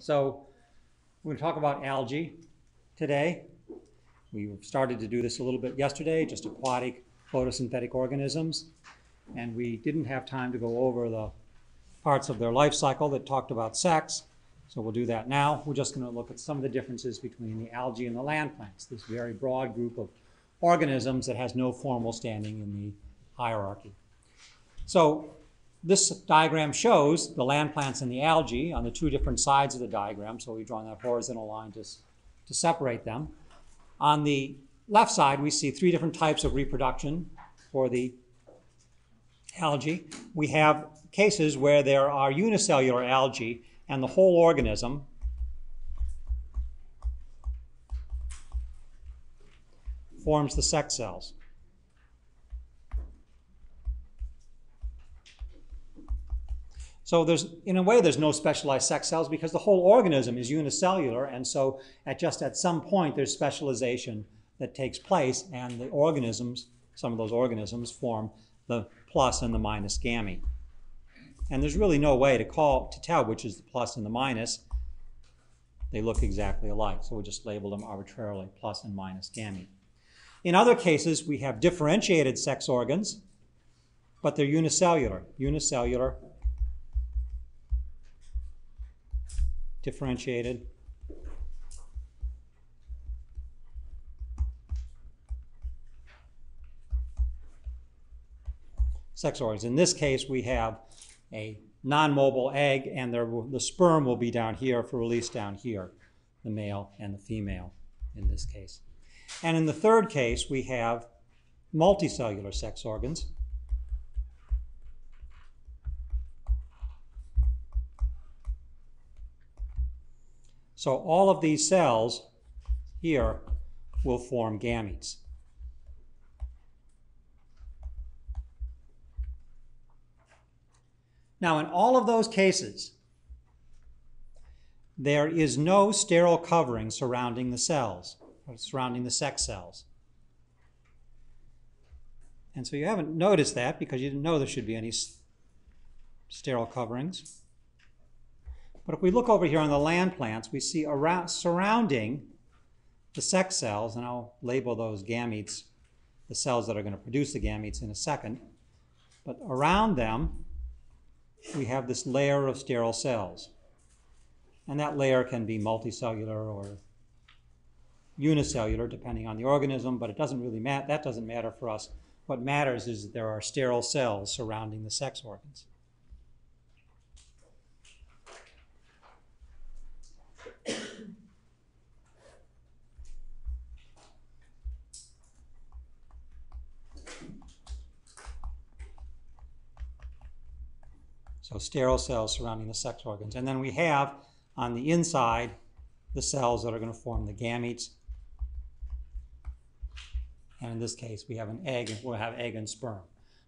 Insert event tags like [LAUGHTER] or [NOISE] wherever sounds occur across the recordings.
So we're going to talk about algae today. We started to do this a little bit yesterday, just aquatic photosynthetic organisms. And we didn't have time to go over the parts of their life cycle that talked about sex. So we'll do that now. We're just going to look at some of the differences between the algae and the land plants, this very broad group of organisms that has no formal standing in the hierarchy. So this diagram shows the land plants and the algae on the two different sides of the diagram. So we've drawn that horizontal line to, to separate them. On the left side, we see three different types of reproduction for the algae. We have cases where there are unicellular algae and the whole organism forms the sex cells. So there's, in a way, there's no specialized sex cells because the whole organism is unicellular, and so at just at some point there's specialization that takes place, and the organisms, some of those organisms, form the plus and the minus gamete. And there's really no way to call to tell which is the plus and the minus. They look exactly alike, so we just label them arbitrarily, plus and minus gamete. In other cases, we have differentiated sex organs, but they're unicellular. Unicellular differentiated. Sex organs. In this case, we have a non-mobile egg, and will, the sperm will be down here for release down here, the male and the female in this case. And in the third case, we have multicellular sex organs. So all of these cells here will form gametes. Now, in all of those cases, there is no sterile covering surrounding the cells, surrounding the sex cells. And so you haven't noticed that because you didn't know there should be any sterile coverings. But if we look over here on the land plants, we see around, surrounding the sex cells, and I'll label those gametes, the cells that are going to produce the gametes in a second. But around them, we have this layer of sterile cells. And that layer can be multicellular or unicellular, depending on the organism, but it doesn't really matter. That doesn't matter for us. What matters is that there are sterile cells surrounding the sex organs. So sterile cells surrounding the sex organs. And then we have on the inside the cells that are going to form the gametes. And in this case, we have an egg, we'll have egg and sperm.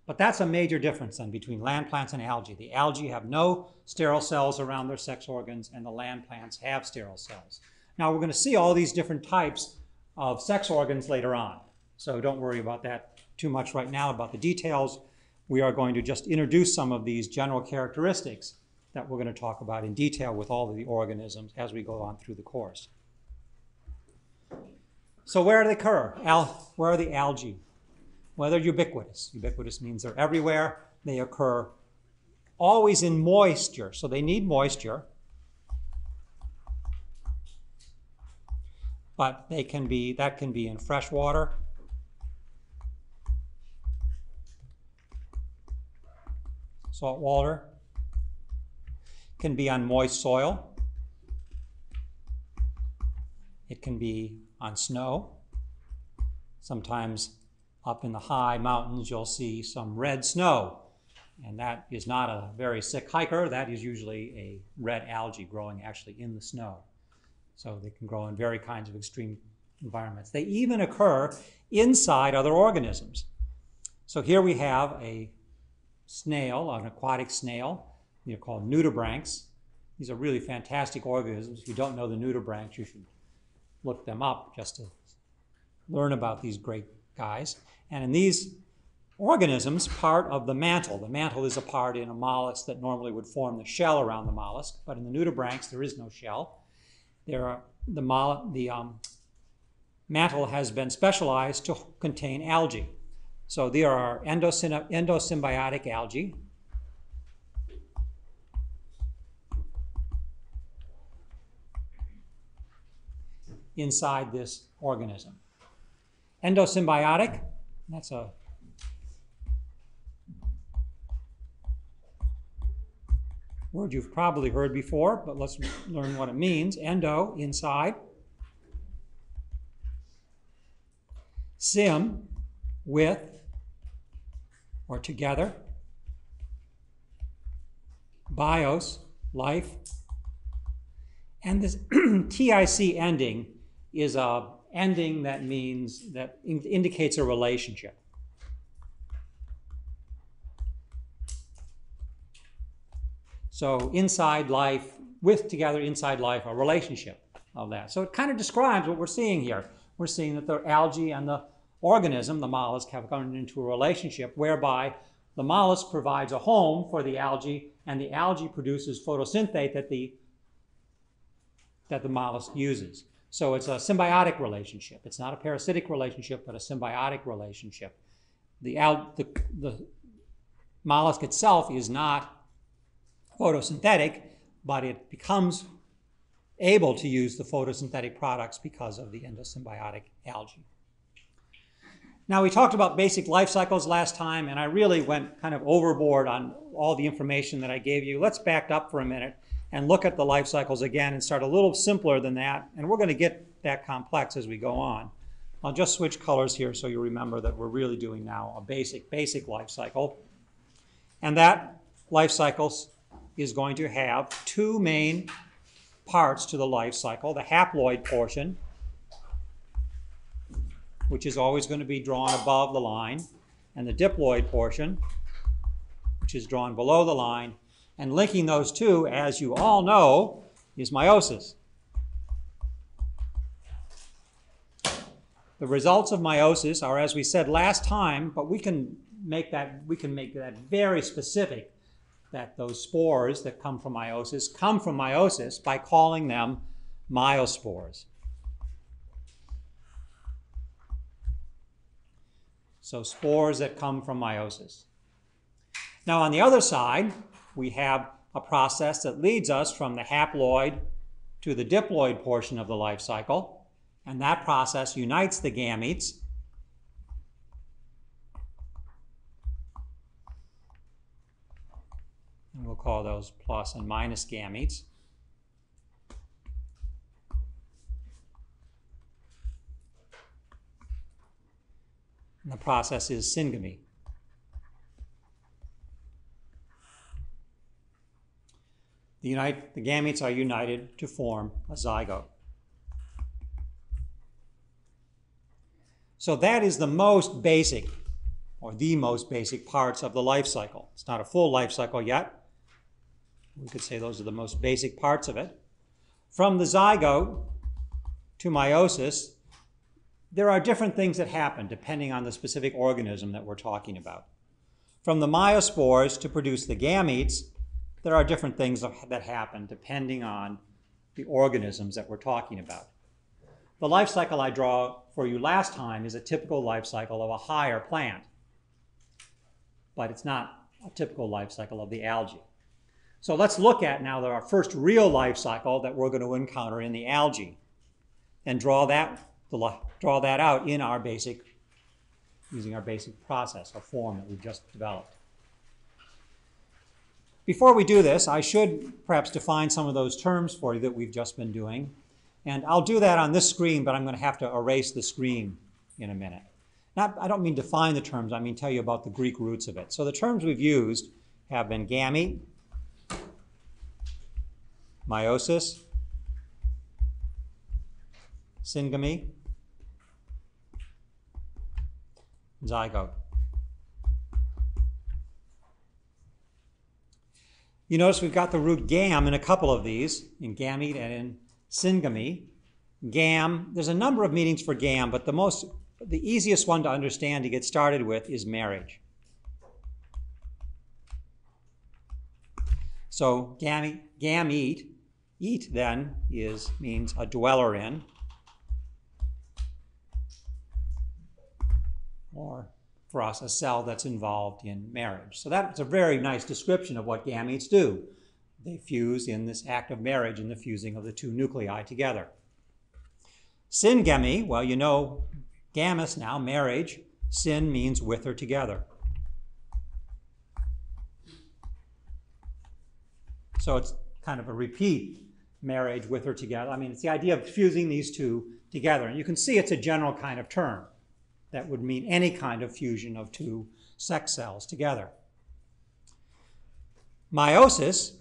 But that's a major difference then between land plants and algae. The algae have no sterile cells around their sex organs, and the land plants have sterile cells. Now, we're going to see all these different types of sex organs later on. So don't worry about that too much right now about the details we are going to just introduce some of these general characteristics that we're going to talk about in detail with all of the organisms as we go on through the course. So where do they occur? Al where are the algae? Well, they're ubiquitous. Ubiquitous means they're everywhere. They occur always in moisture, so they need moisture. But they can be, that can be in fresh water, salt water, can be on moist soil, it can be on snow. Sometimes up in the high mountains, you'll see some red snow. And that is not a very sick hiker. That is usually a red algae growing actually in the snow. So they can grow in very kinds of extreme environments. They even occur inside other organisms. So here we have a snail, an aquatic snail. They're called nudibranchs. These are really fantastic organisms. If you don't know the nudibranchs, you should look them up just to learn about these great guys. And in these organisms part of the mantle. The mantle is a part in a mollusk that normally would form the shell around the mollusk, but in the nudibranchs there is no shell. There are the, the um, mantle has been specialized to contain algae. So there are endosyn- endosymbiotic algae. inside this organism. Endosymbiotic, that's a word you've probably heard before, but let's learn what it means. Endo, inside. Sim, with or together. Bios, life. And this [CLEARS THROAT] TIC ending is a ending that means that indicates a relationship. So inside life, with together inside life, a relationship of that. So it kind of describes what we're seeing here. We're seeing that the algae and the organism, the mollusk, have gone into a relationship whereby the mollusk provides a home for the algae and the algae produces photosynthate that the that the mollusk uses. So it's a symbiotic relationship. It's not a parasitic relationship, but a symbiotic relationship. The, al- the, the mollusk itself is not photosynthetic, but it becomes able to use the photosynthetic products because of the endosymbiotic algae. Now, we talked about basic life cycles last time, and I really went kind of overboard on all the information that I gave you. Let's back up for a minute and look at the life cycles again and start a little simpler than that. And we're going to get that complex as we go on. I'll just switch colors here so you remember that we're really doing now a basic, basic life cycle. And that life cycle is going to have two main parts to the life cycle, the haploid portion, which is always going to be drawn above the line, and the diploid portion, which is drawn below the line, and linking those two, as you all know, is meiosis. The results of meiosis are, as we said last time, but we can make that we can make that very specific that those spores that come from meiosis come from meiosis by calling them meiospores. So spores that come from meiosis. Now on the other side, we have a process that leads us from the haploid to the diploid portion of the life cycle, and that process unites the gametes. And we'll call those plus and minus gametes. And the process is syngamy. The, unite, the gametes are united to form a zygote. So that is the most basic, or the most basic parts of the life cycle. It's not a full life cycle yet. We could say those are the most basic parts of it. From the zygote to meiosis, there are different things that happen depending on the specific organism that we're talking about. From the meiospores to produce the gametes, there are different things that happen depending on the organisms that we're talking about. The life cycle I draw for you last time is a typical life cycle of a higher plant, but it's not a typical life cycle of the algae. So let's look at now our first real life cycle that we're going to encounter in the algae and draw that, draw that out in our basic, using our basic process or form that we've just developed. Before we do this, I should perhaps define some of those terms for you that we've just been doing. And I'll do that on this screen, but I'm going to have to erase the screen in a minute. Not, I don't mean define the terms, I mean tell you about the Greek roots of it. So the terms we've used have been gamete, meiosis, syngamy, zygote. You notice we've got the root gam in a couple of these, in gamete and in syngamy. Gam, there's a number of meanings for gam, but the most the easiest one to understand to get started with is marriage. So gamete, gamete, eat then is means a dweller in. Or for us, a cell that's involved in marriage. So that's a very nice description of what gametes do. They fuse in this act of marriage in the fusing of the two nuclei together. Syngamy, well, you know gamus now, marriage. Syn means with or together. So it's kind of a repeat marriage with or together. I mean, it's the idea of fusing these two together. And you can see it's a general kind of term that would mean any kind of fusion of two sex cells together. Meiosis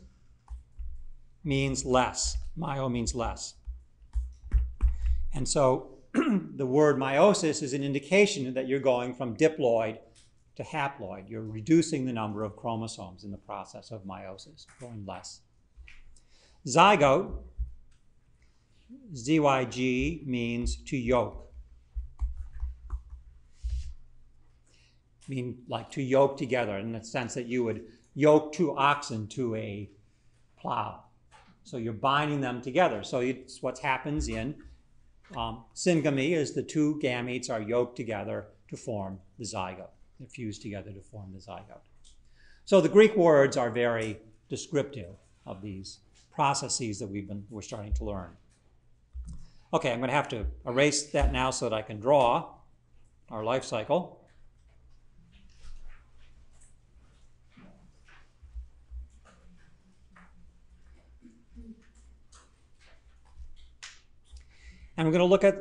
means less. Meio means less. And so [CLEARS THROAT] the word meiosis is an indication that you're going from diploid to haploid. You're reducing the number of chromosomes in the process of meiosis, going less. Zygote, ZYG, means to yoke. Mean like to yoke together in the sense that you would yoke two oxen to a plow. So you're binding them together. So it's what happens in um, syngamy is the two gametes are yoked together to form the zygote. They're fused together to form the zygote. So the Greek words are very descriptive of these processes that we've been we're starting to learn. Okay, I'm going to have to erase that now so that I can draw our life cycle. And we're going to look at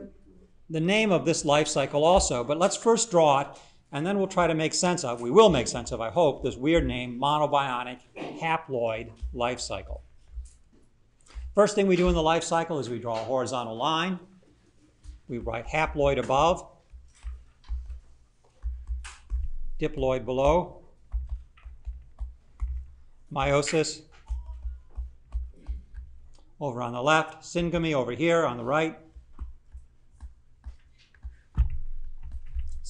the name of this life cycle also. But let's first draw it, and then we'll try to make sense of, we will make sense of, I hope, this weird name, monobionic haploid life cycle. First thing we do in the life cycle is we draw a horizontal line. We write haploid above, diploid below, meiosis over on the left, syngamy over here on the right,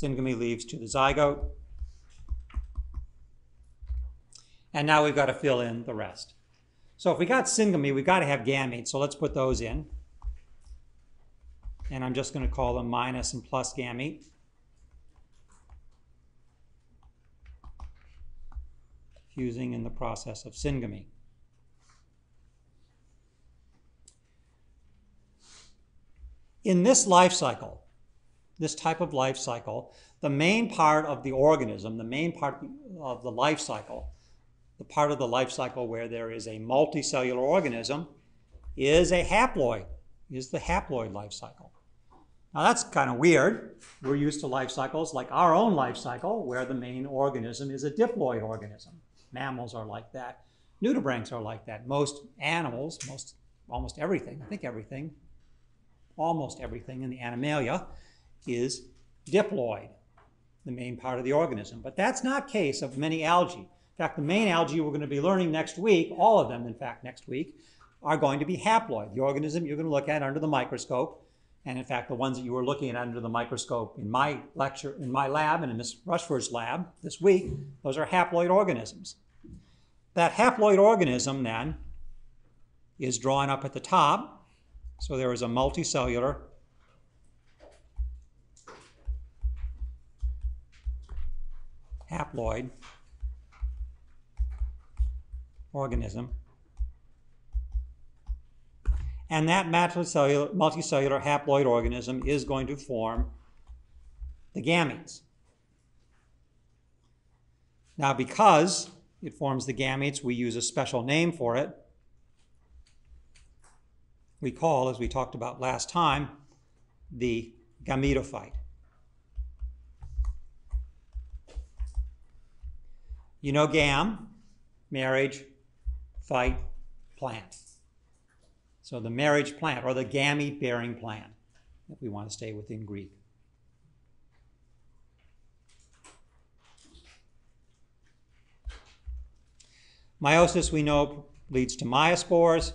Syngamy leaves to the zygote. And now we've got to fill in the rest. So if we got syngamy, we've got to have gametes. So let's put those in. And I'm just going to call them minus and plus gamete. Fusing in the process of syngamy. In this life cycle, this type of life cycle, the main part of the organism, the main part of the life cycle, the part of the life cycle where there is a multicellular organism, is a haploid, is the haploid life cycle. Now that's kind of weird. We're used to life cycles like our own life cycle, where the main organism is a diploid organism. Mammals are like that. Nudibranchs are like that. Most animals, most almost everything, I think everything, almost everything in the Animalia is diploid, the main part of the organism. But that's not case of many algae. In fact, the main algae we're going to be learning next week, all of them, in fact, next week, are going to be haploid, the organism you're going to look at under the microscope. And in fact, the ones that you were looking at under the microscope in my lecture, in my lab, and in Ms. Rushford's lab this week, those are haploid organisms. That haploid organism then is drawn up at the top. So there is a multicellular haploid organism. And that multicellular, multicellular haploid organism is going to form the gametes. Now, because it forms the gametes, we use a special name for it. We call, as we talked about last time, the gametophyte. You know GAM, marriage, phyte, plant. So the marriage plant or the gamete bearing plant, if we want to stay within Greek. Meiosis, we know, leads to meiospores.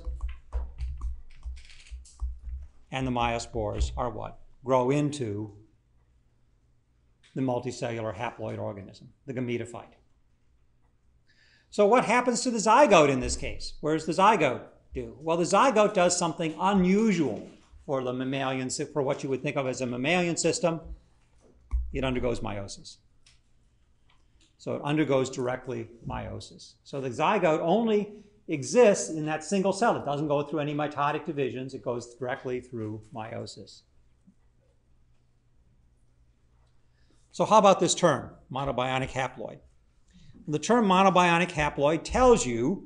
And the meiospores are what? Grow into the multicellular haploid organism, the gametophyte. So what happens to the zygote in this case? Where does the zygote do? Well, the zygote does something unusual for the mammalian, for what you would think of as a mammalian system. It undergoes meiosis. So it undergoes directly meiosis. So the zygote only exists in that single cell. It doesn't go through any mitotic divisions. It goes directly through meiosis. So how about this term, monobionic haploid? The term monobionic haploid tells you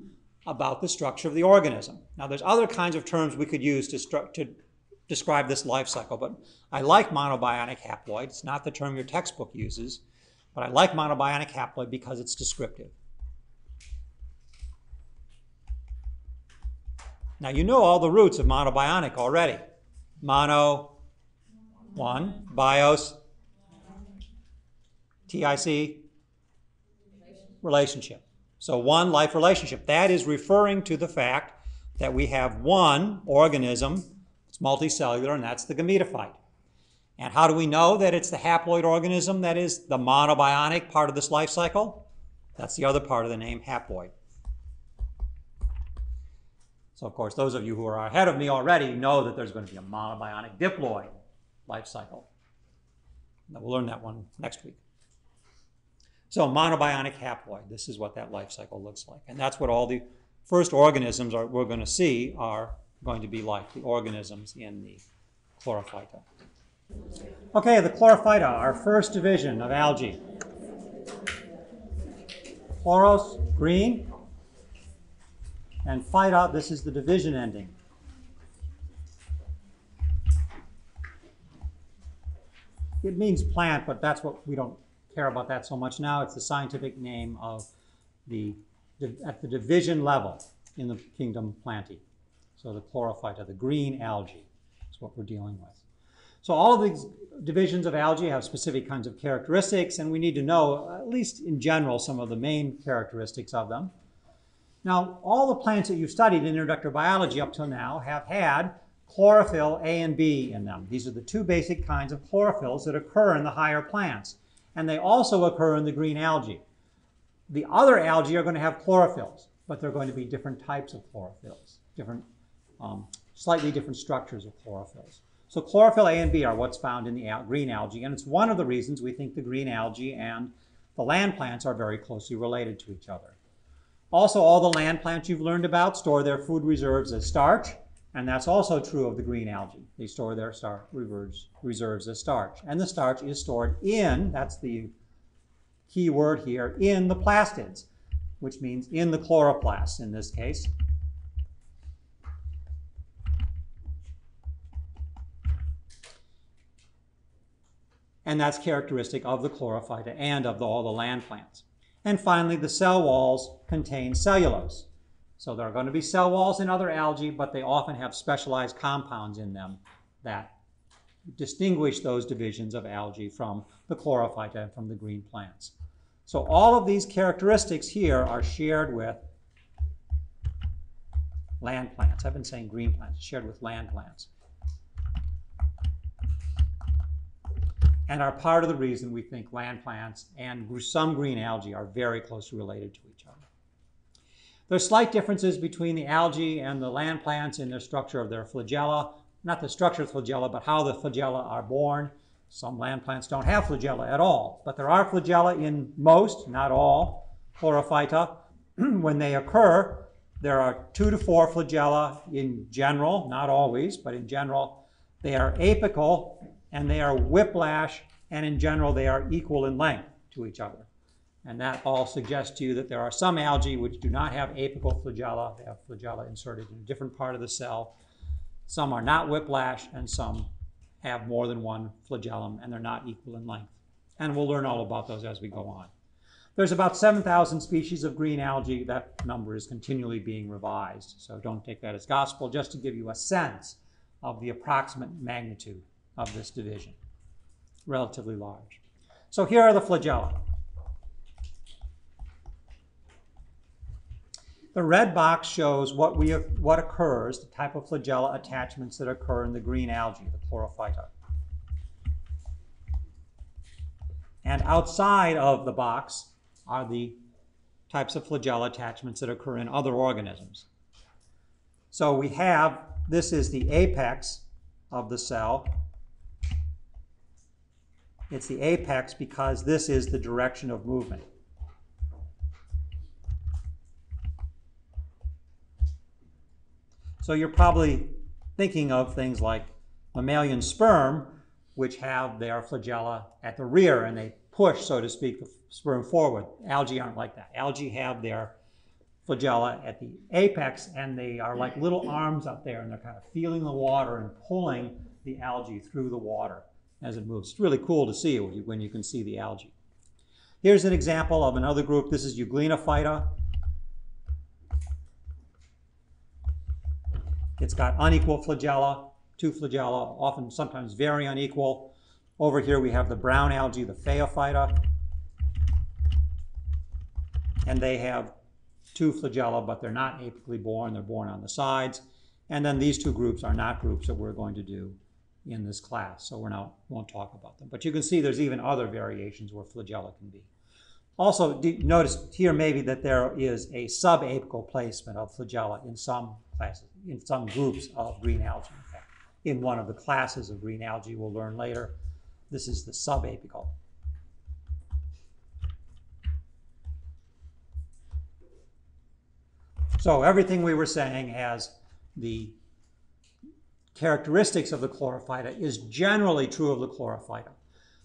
about the structure of the organism. Now there's other kinds of terms we could use to, to describe this life cycle, but I like monobionic haploid. It's not the term your textbook uses, but I like monobionic haploid because it's descriptive. Now you know all the roots of monobionic already. Mono, one, bios, TIC, relationship. So one life relationship. That is referring to the fact that we have one organism, it's multicellular, and that's the gametophyte. And how do we know that it's the haploid organism that is the monobionic part of this life cycle? That's the other part of the name haploid. So of course, those of you who are ahead of me already know that there's going to be a monobionic diploid life cycle. we'll learn that one next week. So monobionic haploid, this is what that life cycle looks like. And that's what all the first organisms are, we're going to see are going to be like, the organisms in the chlorophyta. Okay, the chlorophyta, our first division of algae. Chloros, green, and phyta, this is the division ending. It means plant, but that's what we don't care about that so much now. It's the scientific name of the, at the division level in the kingdom Plantae. So the chlorophyta, the green algae is what we're dealing with. So all of these divisions of algae have specific kinds of characteristics, and we need to know, at least in general, some of the main characteristics of them. Now, all the plants that you've studied in introductory biology up till now have had chlorophyll A and B in them. These are the two basic kinds of chlorophylls that occur in the higher plants. And they also occur in the green algae. The other algae are going to have chlorophylls, but they're going to be different types of chlorophylls, different, um, slightly different structures of chlorophylls. So chlorophyll A and B are what's found in the al green algae, and it's one of the reasons we think the green algae and the land plants are very closely related to each other. Also, all the land plants you've learned about store their food reserves as starch, and that's also true of the green algae. They store their starch reserves as starch. And the starch is stored in, that's the key word here, in the plastids, which means in the chloroplasts in this case. And that's characteristic of the chlorophyta and of the, all the land plants. And finally, the cell walls contain cellulose. So there are going to be cell walls in other algae, but they often have specialized compounds in them that distinguish those divisions of algae from the chlorophyta and from the green plants. So all of these characteristics here are shared with land plants. I've been saying green plants, shared with land plants. and are part of the reason we think land plants and some green algae are very closely related to each other. There's slight differences between the algae and the land plants in the structure of their flagella. Not the structure of flagella, but how the flagella are born. Some land plants don't have flagella at all, but there are flagella in most, not all, chlorophyta. [CLEARS THROAT] when they occur, there are two to four flagella in general, not always, but in general. They are apical and they are whiplash, and in general, they are equal in length to each other. And that all suggests to you that there are some algae which do not have apical flagella. They have flagella inserted in a different part of the cell. Some are not whiplash, and some have more than one flagellum, and they're not equal in length. And we'll learn all about those as we go on. There's about 7,000 species of green algae. That number is continually being revised, so don't take that as gospel, just to give you a sense of the approximate magnitude of this division, relatively large. So here are the flagella. The red box shows what, we, what occurs, the type of flagella attachments that occur in the green algae, the chlorophyta. And outside of the box are the types of flagella attachments that occur in other organisms. So we have, this is the apex of the cell. It's the apex because this is the direction of movement. So you're probably thinking of things like mammalian sperm, which have their flagella at the rear and they push, so to speak, the sperm forward. Algae aren't like that. Algae have their flagella at the apex and they are like little arms up there and they're kind of feeling the water and pulling the algae through the water as it moves. It's really cool to see when you can see the algae. Here's an example of another group. This is Euglenophyta. It's got unequal flagella, two flagella, often sometimes very unequal. Over here we have the brown algae, the Phaeophyta. And they have two flagella, but they're not apically born, they're born on the sides. And then these two groups are not groups that we're going to do in this class, so we're not, won't talk about them. But you can see there's even other variations where flagella can be. Also, notice here maybe that there is a subapical placement of flagella in some classes, in some groups of green algae. In fact, in one of the classes of green algae we'll learn later, this is the subapical. So everything we were saying has the characteristics of the chlorophyta is generally true of the chlorophyta.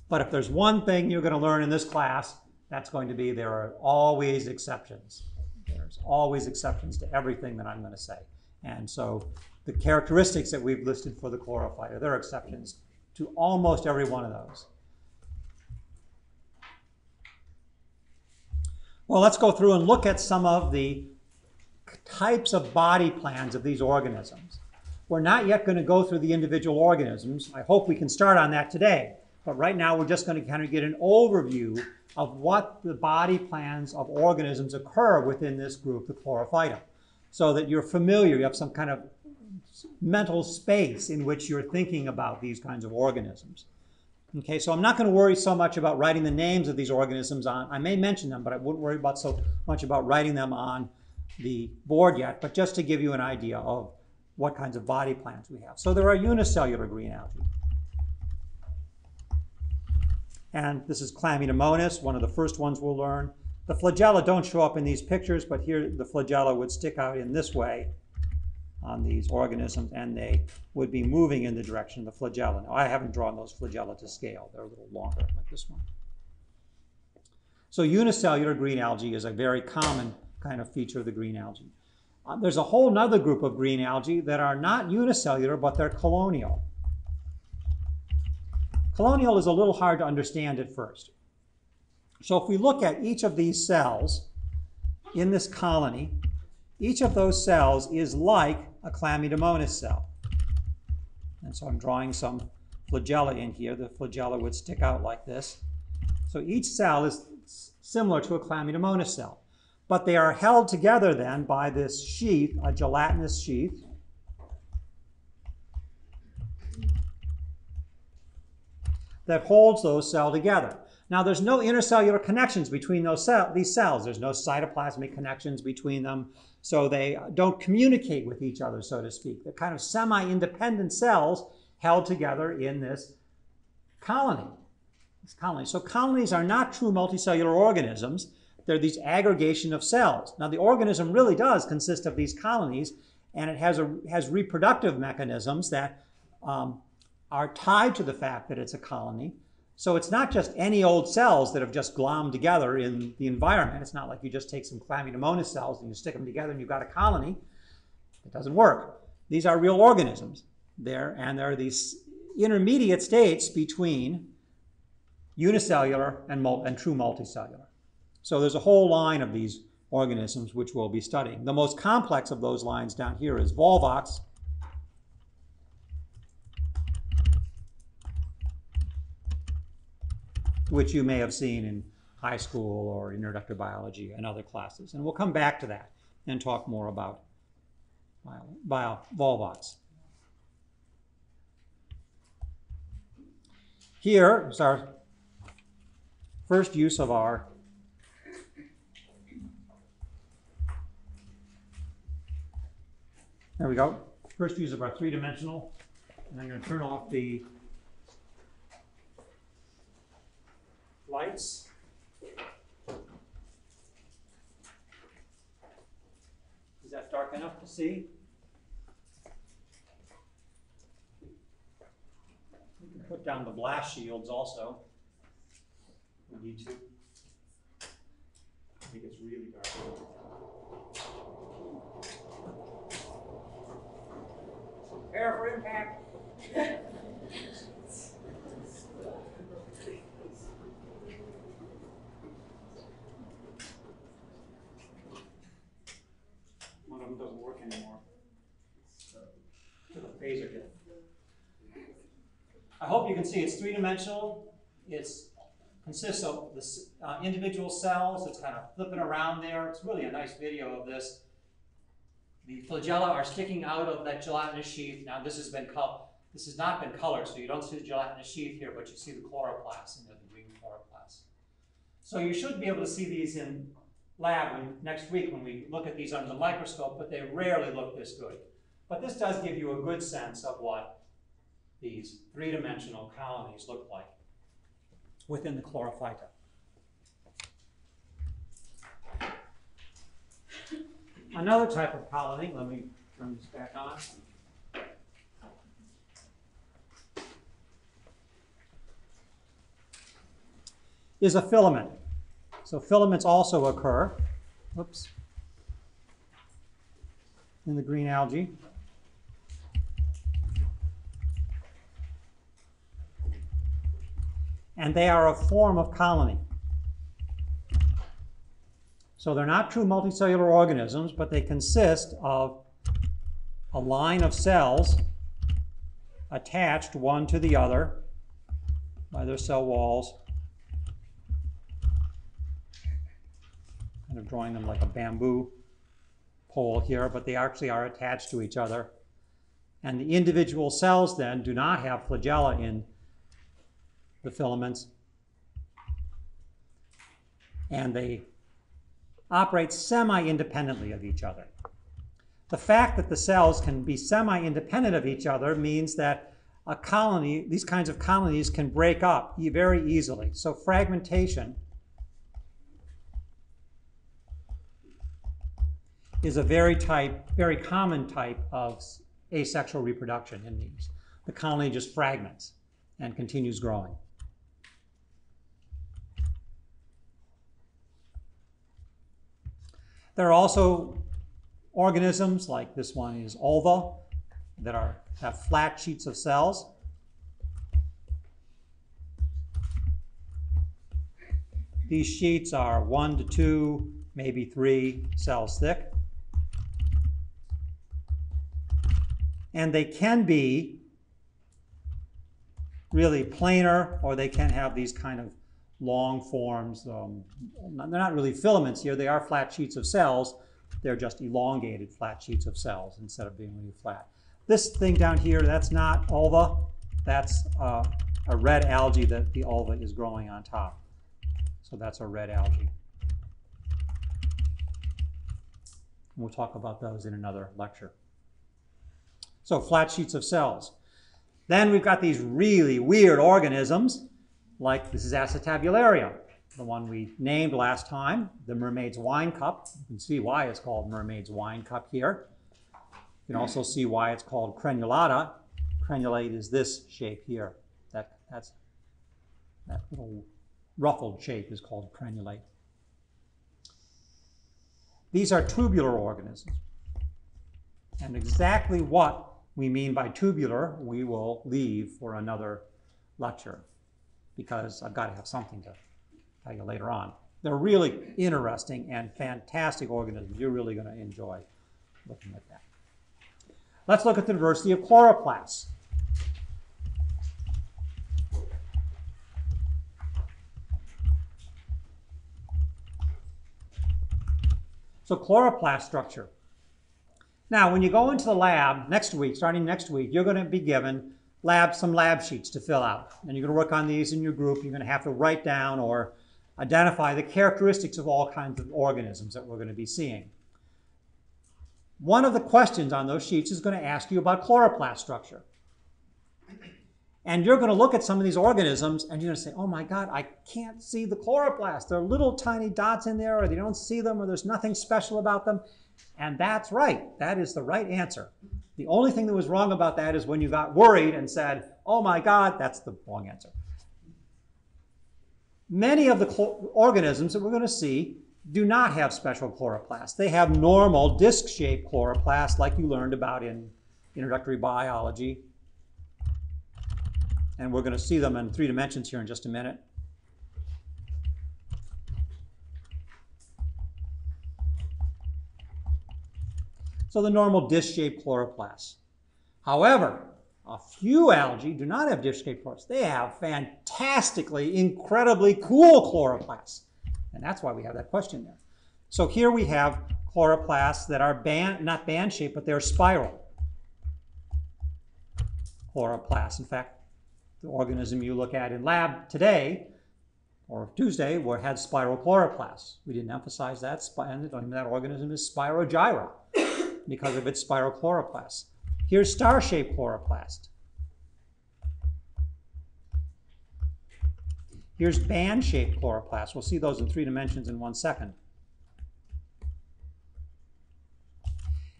But if there's one thing you're going to learn in this class, that's going to be there are always exceptions. There's always exceptions to everything that I'm going to say. And so the characteristics that we've listed for the chlorophyta, there are exceptions to almost every one of those. Well, let's go through and look at some of the types of body plans of these organisms. We're not yet going to go through the individual organisms. I hope we can start on that today. But right now, we're just going to kind of get an overview of what the body plans of organisms occur within this group, the chlorophyta, so that you're familiar, you have some kind of mental space in which you're thinking about these kinds of organisms. Okay, so I'm not going to worry so much about writing the names of these organisms on, I may mention them, but I wouldn't worry about so much about writing them on the board yet, but just to give you an idea of what kinds of body plans we have. So there are unicellular green algae. And this is Chlamydomonas, one of the first ones we'll learn. The flagella don't show up in these pictures, but here the flagella would stick out in this way on these organisms, and they would be moving in the direction of the flagella. Now, I haven't drawn those flagella to scale. They're a little longer, like this one. So unicellular green algae is a very common kind of feature of the green algae. Uh, there's a whole other group of green algae that are not unicellular, but they're colonial. Colonial is a little hard to understand at first. So if we look at each of these cells in this colony, each of those cells is like a chlamydomonas cell. And so I'm drawing some flagella in here. The flagella would stick out like this. So each cell is similar to a chlamydomonas cell. But they are held together then by this sheath, a gelatinous sheath. That holds those cells together. Now, there's no intercellular connections between those cell, these cells. There's no cytoplasmic connections between them, so they don't communicate with each other, so to speak. They're kind of semi-independent cells held together in this colony. This colony. So colonies are not true multicellular organisms. They're these aggregation of cells. Now, the organism really does consist of these colonies, and it has, a, has reproductive mechanisms that um, are tied to the fact that it's a colony. So it's not just any old cells that have just glommed together in the environment. It's not like you just take some chlamydomonas cells and you stick them together and you've got a colony. It doesn't work. These are real organisms there, and there are these intermediate states between unicellular and, and true multicellular. So there's a whole line of these organisms which we'll be studying. The most complex of those lines down here is Volvox. which you may have seen in high school or introductory biology and other classes. And we'll come back to that and talk more about bio, volvox. Here is our first use of our There we go. First use of our three-dimensional, and I'm going to turn off the lights. Is that dark enough to see? We can put down the blast shields also. We need to. I think it's really dark. Prepare for impact. [LAUGHS] One of them doesn't work anymore. To the phaser hit. I hope you can see it's three-dimensional. It consists of the uh, individual cells. It's kind of flipping around there. It's really a nice video of this. The flagella are sticking out of that gelatinous sheath. Now this has been this has not been colored, so you don't see the gelatinous sheath here, but you see the chloroplast and the green chloroplasts. So you should be able to see these in lab when, next week when we look at these under the microscope, but they rarely look this good. But this does give you a good sense of what these three-dimensional colonies look like within the chlorophyta. Another type of colony, let me turn this back on. Is a filament. So filaments also occur, whoops, in the green algae. And they are a form of colony. So they're not true multicellular organisms, but they consist of a line of cells attached one to the other by their cell walls, kind of drawing them like a bamboo pole here, but they actually are attached to each other. And the individual cells then do not have flagella in the filaments. And they operate semi-independently of each other. The fact that the cells can be semi-independent of each other means that a colony, these kinds of colonies can break up very easily. So fragmentation is a very type, very common type of asexual reproduction in these. The colony just fragments and continues growing. There are also organisms, like this one is ulva, that are, have flat sheets of cells. These sheets are one to two, maybe three cells thick. And they can be really planar, or they can have these kind of long forms. Um, they're not really filaments here, they are flat sheets of cells. They're just elongated flat sheets of cells instead of being really flat. This thing down here, that's not ulva, that's uh, a red algae that the ulva is growing on top. So that's a red algae. We'll talk about those in another lecture. So flat sheets of cells. Then we've got these really weird organisms, like this is acetabularia, the one we named last time, the mermaid's wine cup. You can see why it's called mermaid's wine cup here. You can also see why it's called crenulata. Crenulate is this shape here. That, that's, that little ruffled shape is called crenulate. These are tubular organisms. And exactly what we mean by tubular, we will leave for another lecture because I've got to have something to tell you later on. They're really interesting and fantastic organisms. You're really going to enjoy looking at that. Let's look at the diversity of chloroplasts. So chloroplast structure. Now, when you go into the lab next week, starting next week, you're going to be given lab some lab sheets to fill out. And you're going to work on these in your group. You're going to have to write down or identify the characteristics of all kinds of organisms that we're going to be seeing. one of the questions on those sheets is going to ask you about chloroplast structure. And you're going to look at some of these organisms and you're going to say, oh my God, I can't see the chloroplast. There are little tiny dots in there, or they don't see them, or there's nothing special about them. And that's right. That is the right answer. The only thing that was wrong about that is when you got worried and said, oh my God, that's the wrong answer. Many of the organisms that we're going to see do not have special chloroplasts. They have normal disc-shaped chloroplasts like you learned about in introductory biology. And we're going to see them in three dimensions here in just a minute. So the normal disc-shaped chloroplasts. However, a few algae do not have disc-shaped chloroplasts. They have fantastically, incredibly cool chloroplasts. And that's why we have that question there. So here we have chloroplasts that are band, not band-shaped, but they're spiral chloroplasts. In fact, the organism you look at in lab today or Tuesday had spiral chloroplasts. We didn't emphasize that, and that organism is Spirogyra because of its spiral chloroplasts. Here's star-shaped chloroplast. Here's band-shaped chloroplast. We'll see those in three dimensions in one second.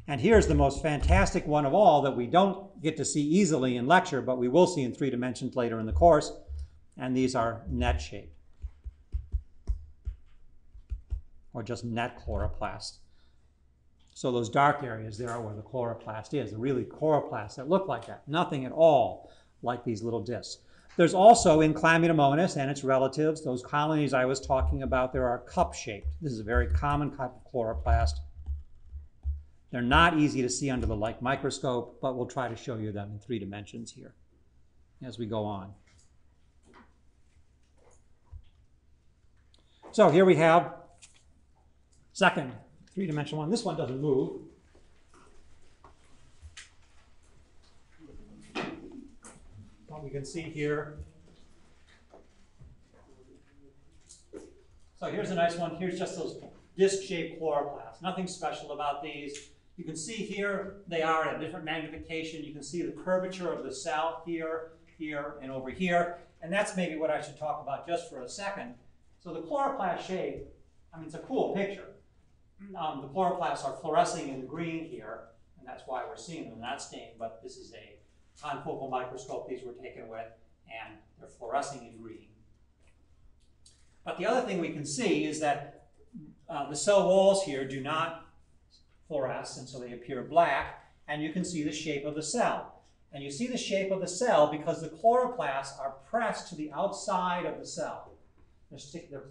And here's the most fantastic one of all that we don't get to see easily in lecture, but we will see in three dimensions later in the course. And these are net-shaped, or just net chloroplast. So those dark areas there are where the chloroplast is, the really chloroplasts that look like that. Nothing at all like these little discs. There's also in Chlamydomonas and its relatives, those colonies I was talking about, there are cup-shaped. This is a very common type of chloroplast. They're not easy to see under the light microscope, but we'll try to show you them in three dimensions here as we go on. So here we have second three-dimensional one. This one doesn't move. But we can see here. So here's a nice one. Here's just those disc-shaped chloroplasts. Nothing special about these. You can see here they are at a different magnification. You can see the curvature of the cell here, here, and over here. And that's maybe what I should talk about just for a second. So the chloroplast shape, I mean, it's a cool picture. Um, the chloroplasts are fluorescing in green here, and that's why we're seeing them not stained, but this is a confocal microscope these were taken with, and they're fluorescing in green. But the other thing we can see is that uh, the cell walls here do not fluoresce, and so they appear black, and you can see the shape of the cell. And you see the shape of the cell because the chloroplasts are pressed to the outside of the cell. They're, they're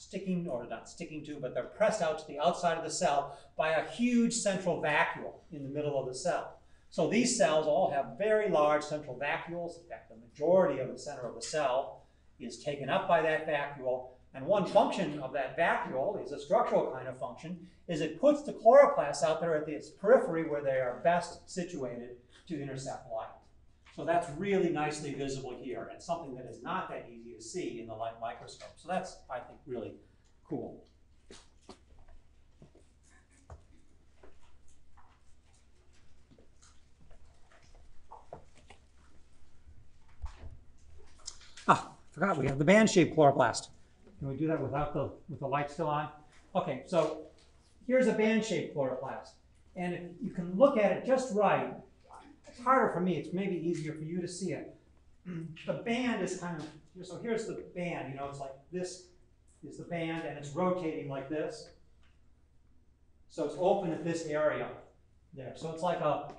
sticking, or not sticking to, but they're pressed out to the outside of the cell by a huge central vacuole in the middle of the cell. So these cells all have very large central vacuoles. In fact, the majority of the center of the cell is taken up by that vacuole. And one function of that vacuole is a structural kind of function, is it puts the chloroplasts out there at its periphery where they are best situated to intercept light. So that's really nicely visible here and something that is not that easy to see in the light microscope. So that's, I think, really cool. Ah, forgot we have the band-shaped chloroplast. Can we do that without the with the light still on? Okay, so here's a band-shaped chloroplast. And if you can look at it just right, it's harder for me. It's maybe easier for you to see it. [CLEARS THROAT] The band is kind of, so here's the band, you know, it's like this is the band and it's rotating like this. So it's open at this area there. So it's like a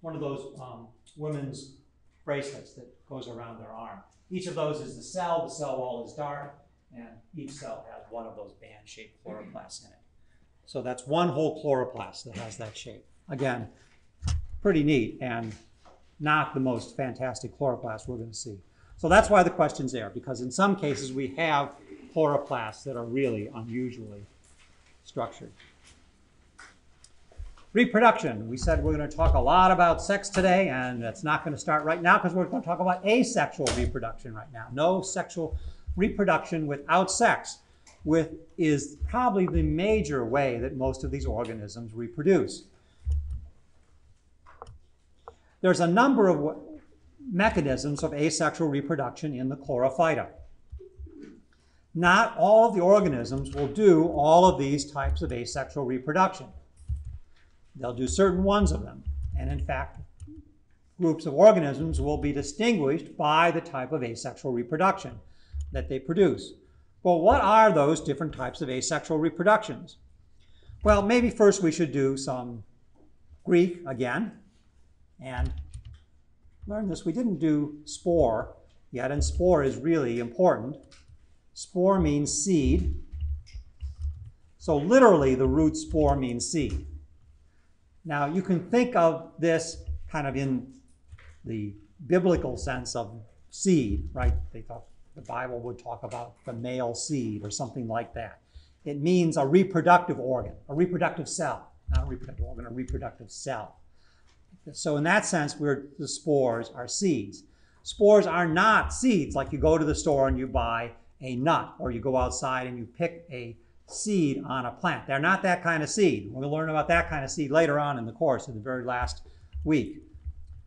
one of those um, women's bracelets that goes around their arm. Each of those is the cell. The cell wall is dark, and each cell has one of those band-shaped chloroplasts in it. So that's one whole chloroplast that has that shape. Again, pretty neat and not the most fantastic chloroplast we're going to see. So that's why the question's there, because in some cases we have chloroplasts that are really unusually structured. Reproduction. We said we're going to talk a lot about sex today, and that's not going to start right now because we're going to talk about asexual reproduction right now. No sexual reproduction without sex with is probably the major way that most of these organisms reproduce. There's a number of mechanisms of asexual reproduction in the chlorophyta. Not all of the organisms will do all of these types of asexual reproduction. They'll do certain ones of them. And in fact, groups of organisms will be distinguished by the type of asexual reproduction that they produce. Well, what are those different types of asexual reproductions? Well, maybe first we should do some Greek again and learn this. We didn't do spore yet, and spore is really important. Spore means seed. So literally, the root spore means seed. Now, you can think of this kind of in the biblical sense of seed, right? They thought the Bible would talk about the male seed or something like that. It means a reproductive organ, a reproductive cell, not a reproductive organ, a reproductive cell. So in that sense, we're, the spores are seeds. Spores are not seeds like you go to the store and you buy a nut or you go outside and you pick a seed on a plant. They're not that kind of seed. We'll learn about that kind of seed later on in the course in the very last week.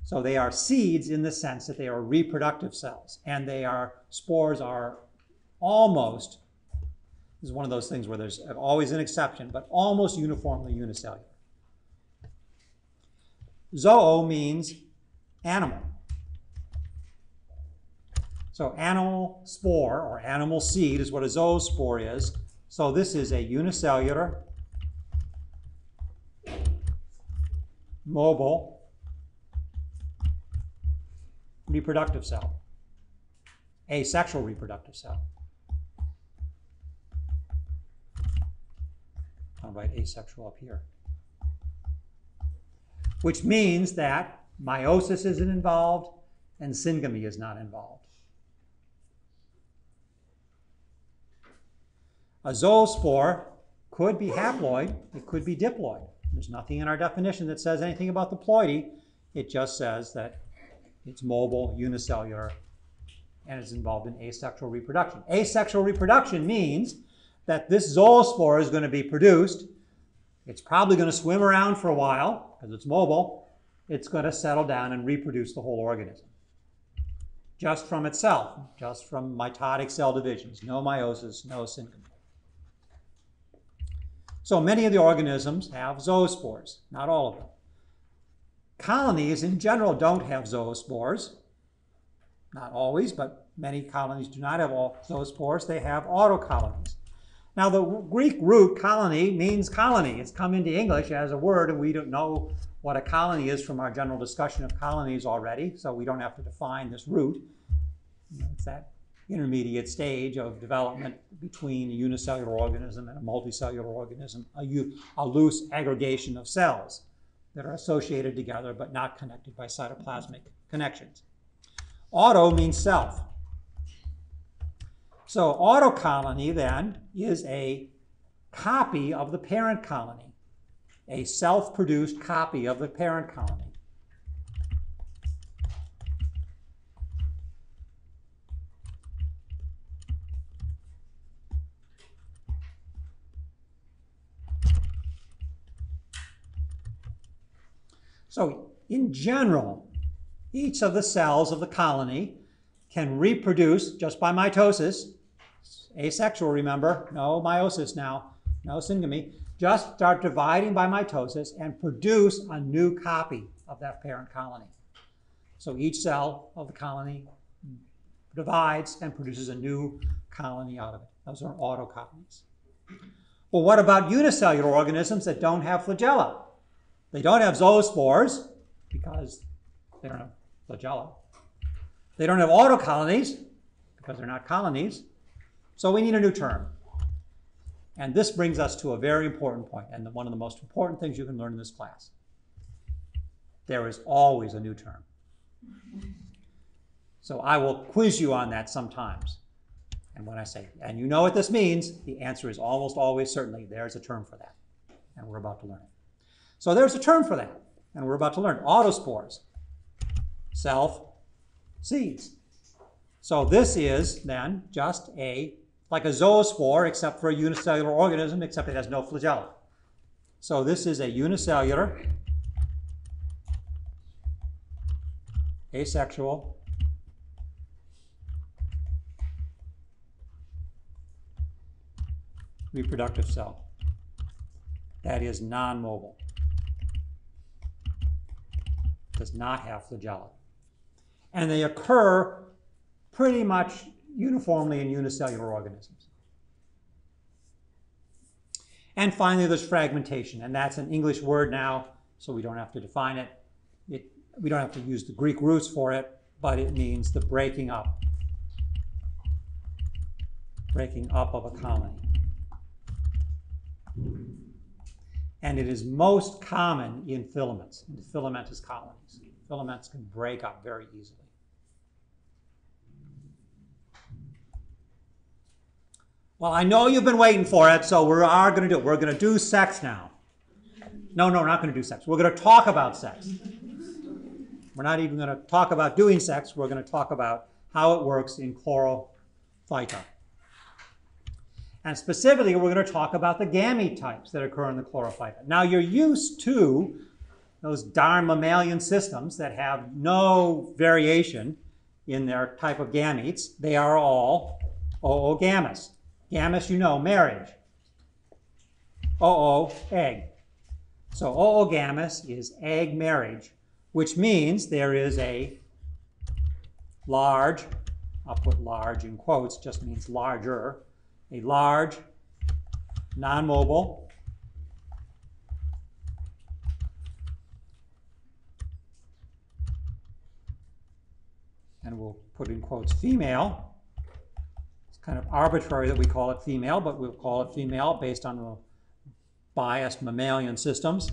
So they are seeds in the sense that they are reproductive cells and they are spores are almost this is one of those things where there's always an exception, but almost uniformly unicellular. Zoo means animal. So animal spore or animal seed is what a zoospore is. So this is a unicellular, mobile, reproductive cell, asexual reproductive cell. I'll write asexual up here. Which means that meiosis isn't involved and syngamy is not involved. A zoospore could be haploid, it could be diploid. There's nothing in our definition that says anything about the ploidy. It just says that it's mobile, unicellular, and is involved in asexual reproduction. Asexual reproduction means that this zoospore is going to be produced. It's probably going to swim around for a while because it's mobile. It's going to settle down and reproduce the whole organism just from itself, just from mitotic cell divisions. No meiosis, no syngamy. So many of the organisms have zoospores, not all of them. Colonies in general don't have zoospores. Not always, but many colonies do not have all zoospores. They have autocolonies. Now, the Greek root colony means colony. It's come into English as a word, and we don't know what a colony is from our general discussion of colonies already, so we don't have to define this root. It's that intermediate stage of development between a unicellular organism and a multicellular organism, a, a loose aggregation of cells that are associated together but not connected by cytoplasmic connections. Auto means self. So autocolony then is a copy of the parent colony, a self-produced copy of the parent colony. So in general, each of the cells of the colony can reproduce just by mitosis, asexual, remember, no meiosis now, no syngamy, just start dividing by mitosis and produce a new copy of that parent colony. So each cell of the colony divides and produces a new colony out of it. Those are autocolonies. Well, what about unicellular organisms that don't have flagella? They don't have zoospores because they don't have flagella. They don't have autocolonies because they're not colonies. So we need a new term. And this brings us to a very important point, and one of the most important things you can learn in this class. There is always a new term. So I will quiz you on that sometimes. And when I say, and you know what this means, the answer is almost always certainly there's a term for that. And we're about to learn it. So there's a term for that, and we're about to learn autospores, self seeds. So this is then just a like a zoospore, except for a unicellular organism, except it has no flagella. So this is a unicellular asexual, reproductive cell that is non-mobile. Does not have flagella. And they occur pretty much uniformly in unicellular organisms. And finally, there's fragmentation, and that's an English word now, so we don't have to define it. it. We don't have to use the Greek roots for it, but it means the breaking up. Breaking up of a colony. And it is most common in filaments, in filamentous colonies. Filaments can break up very easily. Well, I know you've been waiting for it, so we are going to do it. We're going to do sex now. No, no, we're not going to do sex. We're going to talk about sex. We're not even going to talk about doing sex. We're going to talk about how it works in chlorophyta. And specifically, we're going to talk about the gamete types that occur in the chlorophyta. Now, you're used to those darn mammalian systems that have no variation in their type of gametes. They are all oogamous. Gamous, you know, marriage. Oo, egg. So oogamous is egg marriage, which means there is a large, I'll put large in quotes, just means larger, a large, non-mobile, and we'll put in quotes female, kind of arbitrary that we call it female, but we'll call it female based on biased mammalian systems.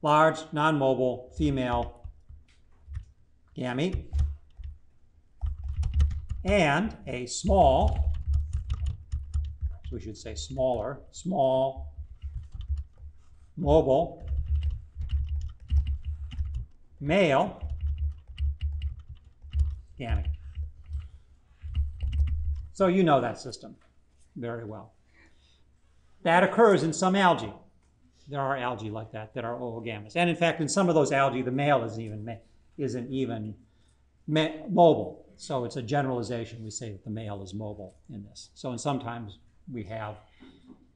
Large, non-mobile, female gamete. And a small, so we should say smaller, small, mobile, male gamete. So you know that system very well. That occurs in some algae. There are algae like that that are oogamous. And in fact, in some of those algae, the male isn't even, isn't even mobile. So it's a generalization. We say that the male is mobile in this. So and sometimes we have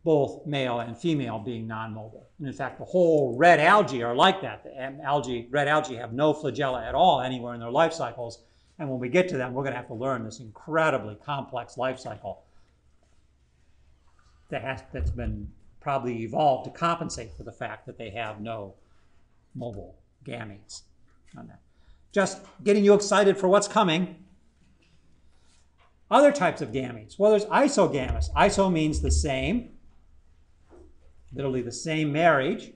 both male and female being non-mobile. And in fact, the whole red algae are like that. The algae, red algae have no flagella at all anywhere in their life cycles. And when we get to them, we're going to have to learn this incredibly complex life cycle that has, that's been probably evolved to compensate for the fact that they have no mobile gametes on that. Just getting you excited for what's coming. Other types of gametes. Well, there's isogamous. Iso means the same, literally the same marriage.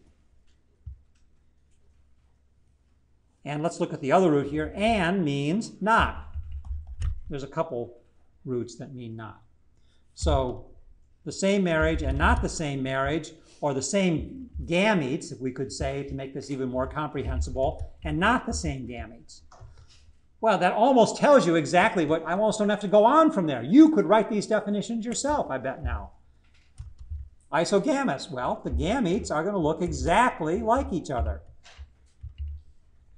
And let's look at the other root here. And means not. There's a couple roots that mean not. So the same marriage and not the same marriage, or the same gametes, if we could say, to make this even more comprehensible, and not the same gametes. Well, that almost tells you exactly what, I almost don't have to go on from there. You could write these definitions yourself, I bet now. Isogamous, well, the gametes are going to look exactly like each other.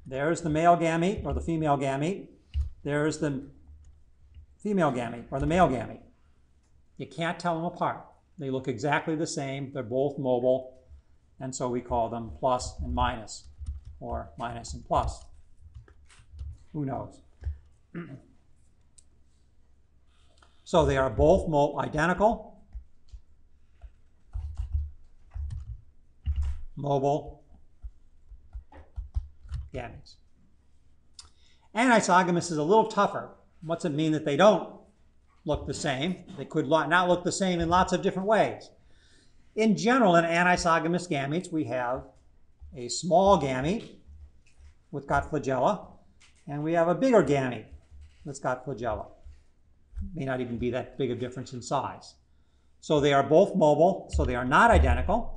There's the male gamete or the female gamete. There's the female gamete or the male gamete. You can't tell them apart. They look exactly the same. They're both mobile. And so we call them plus and minus or minus and plus. Who knows? [CLEARS THROAT] so they are both identical, mobile, gametes. Anisogamous is a little tougher. What's it mean that they don't look the same? They could not look the same in lots of different ways. In general, in anisogamous gametes, we have a small gamete with got flagella, and we have a bigger gamete that's got flagella. May not even be that big a difference in size. So they are both mobile, so they are not identical.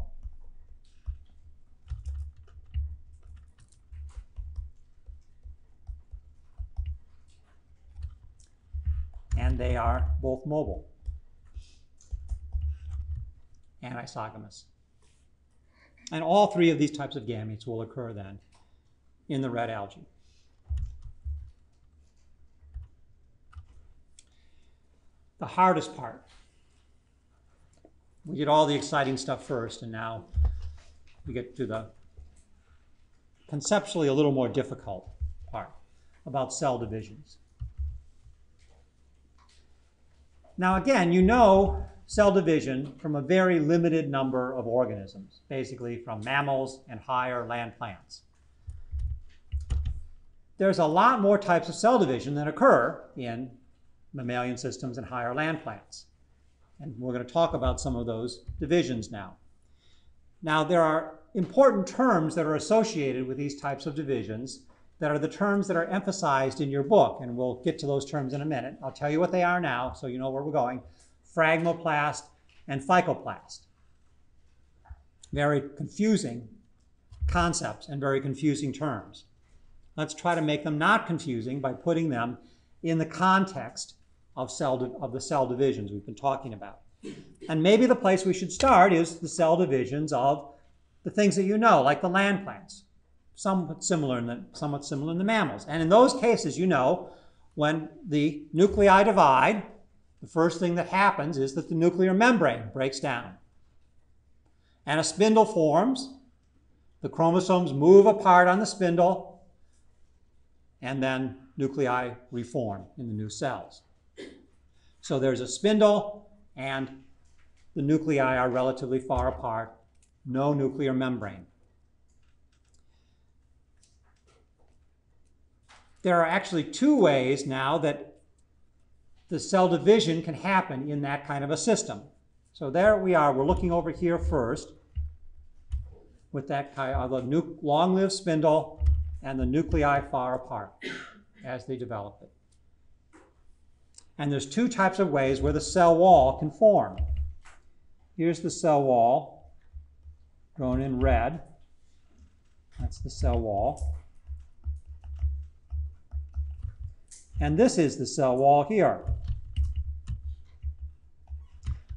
and they are both mobile. Anisogamous. And all three of these types of gametes will occur then in the red algae. The hardest part. We get all the exciting stuff first, and now we get to the conceptually a little more difficult part about cell divisions. Now, again, you know cell division from a very limited number of organisms, basically from mammals and higher land plants. There's a lot more types of cell division that occur in mammalian systems and higher land plants. And we're going to talk about some of those divisions now. Now, there are important terms that are associated with these types of divisions that are the terms that are emphasized in your book, and we'll get to those terms in a minute. I'll tell you what they are now so you know where we're going. Phragmoplast and phycoplast. Very confusing concepts and very confusing terms. Let's try to make them not confusing by putting them in the context of, cell of the cell divisions we've been talking about. And maybe the place we should start is the cell divisions of the things that you know, like the land plants, somewhat similar in the, somewhat similar in the mammals. And in those cases, you know, when the nuclei divide, the first thing that happens is that the nuclear membrane breaks down. And a spindle forms. The chromosomes move apart on the spindle, and then nuclei reform in the new cells. So there's a spindle, and the nuclei are relatively far apart, no nuclear membrane. There are actually two ways now that the cell division can happen in that kind of a system. So there we are. We're looking over here first with that kind of uh, the long-lived spindle and the nuclei far apart as they develop it. And there's two types of ways where the cell wall can form. Here's the cell wall, drawn in red. That's the cell wall. And this is the cell wall here.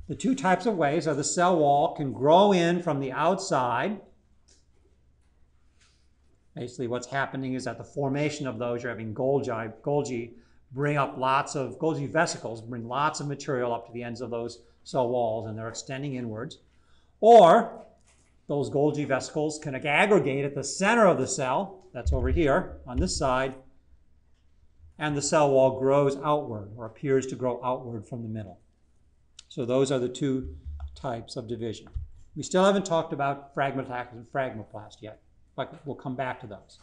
The two types of ways are the cell wall can grow in from the outside. Basically what's happening is that the formation of those, you're having Golgi, Golgi bring up lots of, Golgi vesicles bring lots of material up to the ends of those cell walls and they're extending inwards. Or those Golgi vesicles can aggregate at the center of the cell, that's over here on this side, and the cell wall grows outward or appears to grow outward from the middle. So those are the two types of division. We still haven't talked about phragmoplast and phragmoplast yet, but we'll come back to those.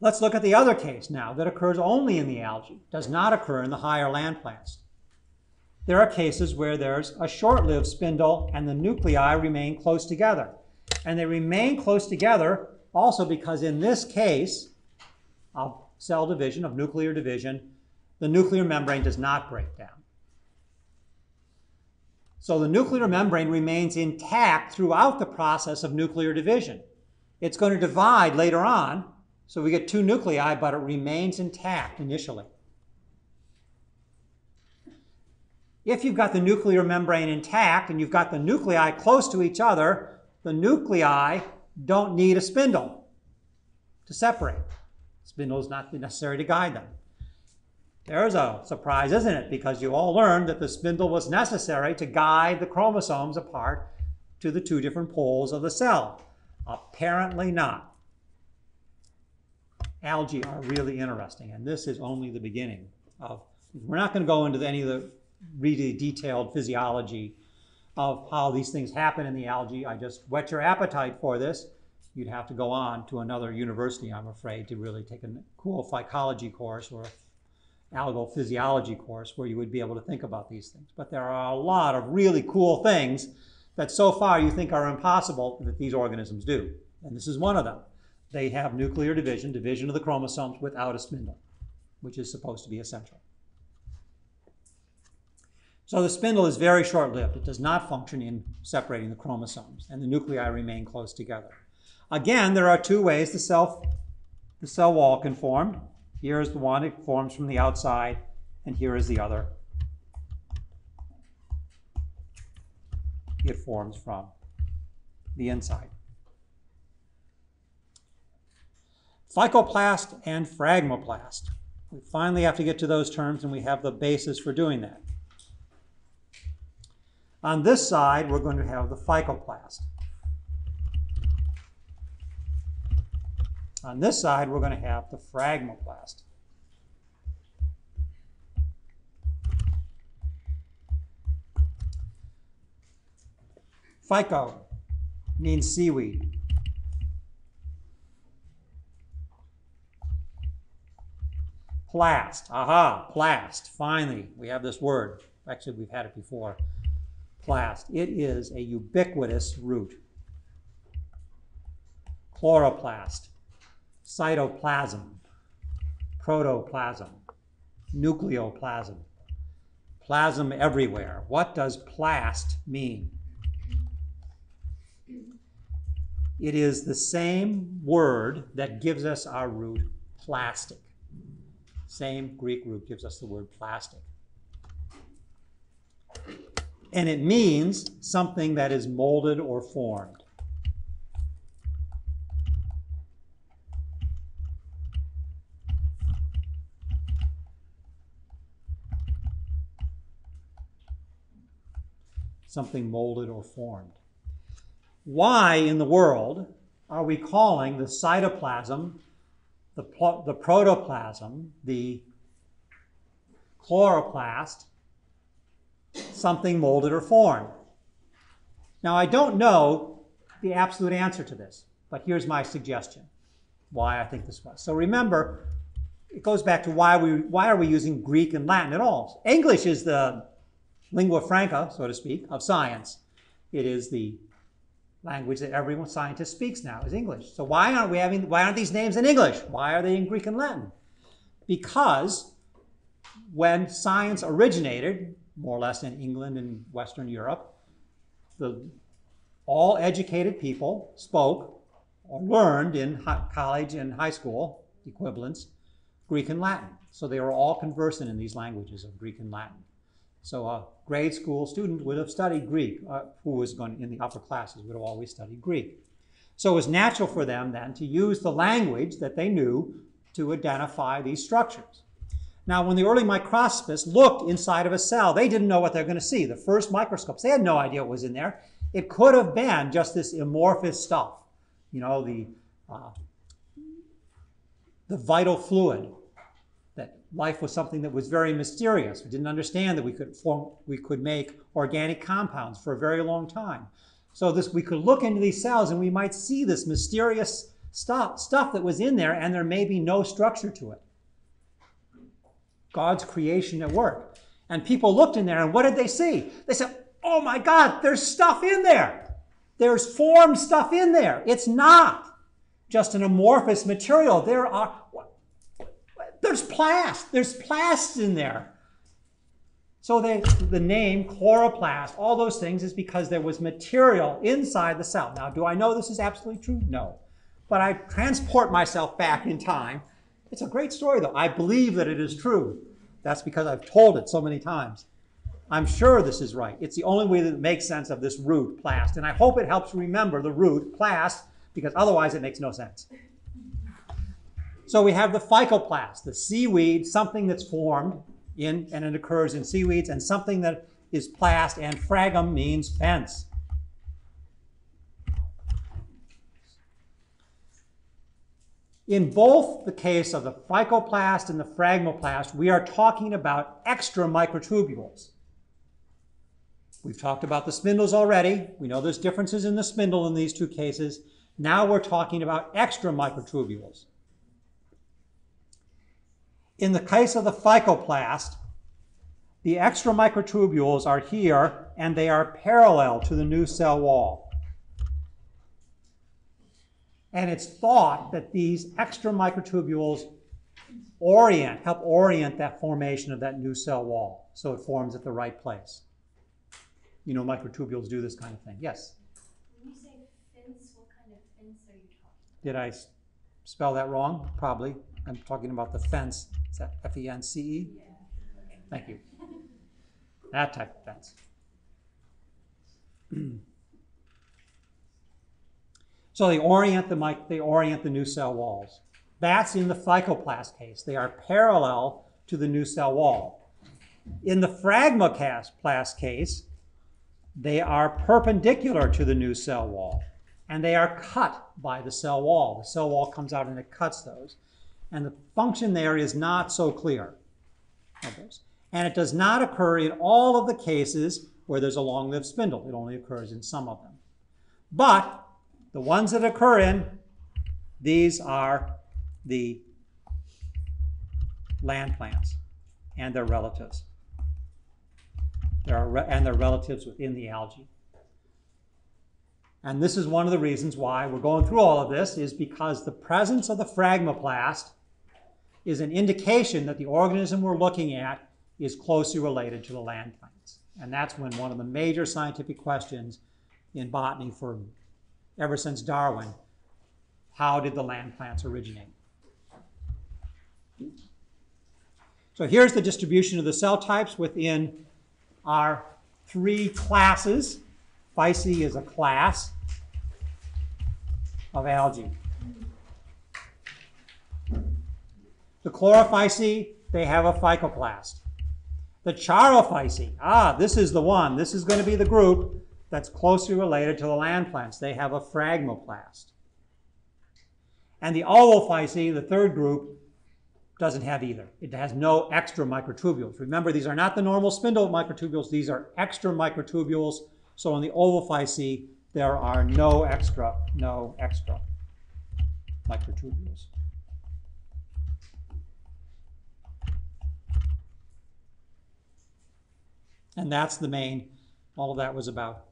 Let's look at the other case now that occurs only in the algae, does not occur in the higher land plants. There are cases where there's a short-lived spindle and the nuclei remain close together. And they remain close together also because in this case of cell division, of nuclear division, the nuclear membrane does not break down. So the nuclear membrane remains intact throughout the process of nuclear division. It's going to divide later on, so we get two nuclei, but it remains intact initially. If you've got the nuclear membrane intact and you've got the nuclei close to each other, the nuclei don't need a spindle to separate. Spindle is not necessary to guide them. There's a surprise, isn't it? Because you all learned that the spindle was necessary to guide the chromosomes apart to the two different poles of the cell. Apparently not algae are really interesting, and this is only the beginning of. We're not going to go into any of the really detailed physiology of how these things happen in the algae. I just whet your appetite for this. You'd have to go on to another university, I'm afraid, to really take a cool phycology course or algal physiology course where you would be able to think about these things. But there are a lot of really cool things that so far you think are impossible that these organisms do. And this is one of them they have nuclear division, division of the chromosomes without a spindle, which is supposed to be essential. So the spindle is very short-lived. It does not function in separating the chromosomes, and the nuclei remain close together. Again, there are two ways the cell, the cell wall can form. Here is the one, it forms from the outside, and here is the other. It forms from the inside. Phycoplast and phragmoplast. We finally have to get to those terms, and we have the basis for doing that. On this side, we're going to have the phycoplast. On this side, we're going to have the phragmoplast. Phyco means seaweed. Plast. Aha, plast. Finally, we have this word. Actually, we've had it before. Plast. It is a ubiquitous root. Chloroplast, cytoplasm, protoplasm, nucleoplasm, plasm everywhere. What does plast mean? It is the same word that gives us our root plastic. Same Greek root gives us the word plastic. And it means something that is molded or formed. Something molded or formed. Why in the world are we calling the cytoplasm the, the protoplasm, the chloroplast, something molded or formed. Now, I don't know the absolute answer to this, but here's my suggestion why I think this was. So remember, it goes back to why we why are we using Greek and Latin at all? English is the lingua franca, so to speak, of science. It is the language that everyone scientist speaks now is English. So why aren't we having why aren't these names in English? Why are they in Greek and Latin? Because when science originated, more or less in England and Western Europe, the all educated people spoke or learned in college and high school equivalents Greek and Latin. So they were all conversant in these languages of Greek and Latin. So a grade school student would have studied Greek, uh, who was going in the upper classes would have always studied Greek. So it was natural for them then to use the language that they knew to identify these structures. Now, when the early microscopists looked inside of a cell, they didn't know what they're going to see. The first microscopes, they had no idea what was in there. It could have been just this amorphous stuff, you know, the, uh, the vital fluid life was something that was very mysterious. We didn't understand that we could form, we could make organic compounds for a very long time. So this, we could look into these cells and we might see this mysterious stuff, stuff that was in there and there may be no structure to it. God's creation at work. And people looked in there and what did they see? They said, oh my God, there's stuff in there. There's formed stuff in there. It's not just an amorphous material. There are, there's plast. There's plast in there. So they, the name chloroplast, all those things, is because there was material inside the cell. Now, do I know this is absolutely true? No. But I transport myself back in time. It's a great story, though. I believe that it is true. That's because I've told it so many times. I'm sure this is right. It's the only way that makes sense of this root, plast. And I hope it helps remember the root, plast, because otherwise it makes no sense. So we have the phycoplast, the seaweed, something that's formed in, and it occurs in seaweeds, and something that is plast, and phragm means fence. In both the case of the phycoplast and the phragmoplast, we are talking about extra microtubules. We've talked about the spindles already. We know there's differences in the spindle in these two cases. Now we're talking about extra microtubules. In the case of the phycoplast, the extra microtubules are here and they are parallel to the new cell wall. And it's thought that these extra microtubules orient, help orient that formation of that new cell wall so it forms at the right place. You know, microtubules do this kind of thing. Yes? When you say fence, what kind of fence are you talking Did I spell that wrong? Probably. I'm talking about the fence. Is that F E N C E? Thank you. That type of fence. [CLEARS THROAT] so they orient the mic, they orient the new cell walls. That's in the phycoplast case. They are parallel to the new cell wall. In the phragmoplast case, they are perpendicular to the new cell wall, and they are cut by the cell wall. The cell wall comes out and it cuts those. And the function there is not so clear. And it does not occur in all of the cases where there's a long-lived spindle. It only occurs in some of them. But the ones that occur in, these are the land plants and their relatives. There are re- and their relatives within the algae. And this is one of the reasons why we're going through all of this is because the presence of the phragmoplast is an indication that the organism we're looking at is closely related to the land plants. And that's when one of the major scientific questions in botany for ever since Darwin, how did the land plants originate? So here's the distribution of the cell types within our three classes. Phyce is a class of algae. The Chlorophyceae, they have a phycoplast. The Charophyceae, ah, this is the one. This is going to be the group that's closely related to the land plants. They have a phragmoplast. And the Ulvophyceae, the third group, doesn't have either. It has no extra microtubules. Remember, these are not the normal spindle microtubules. These are extra microtubules. So in the Ulvophyceae, there are no extra, no extra microtubules. And that's the main, all of that was about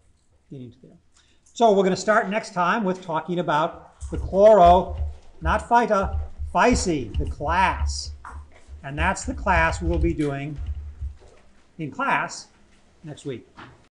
getting to there. So we're going to start next time with talking about the chloro, not phyta, phyce, the class. And that's the class we'll be doing in class next week.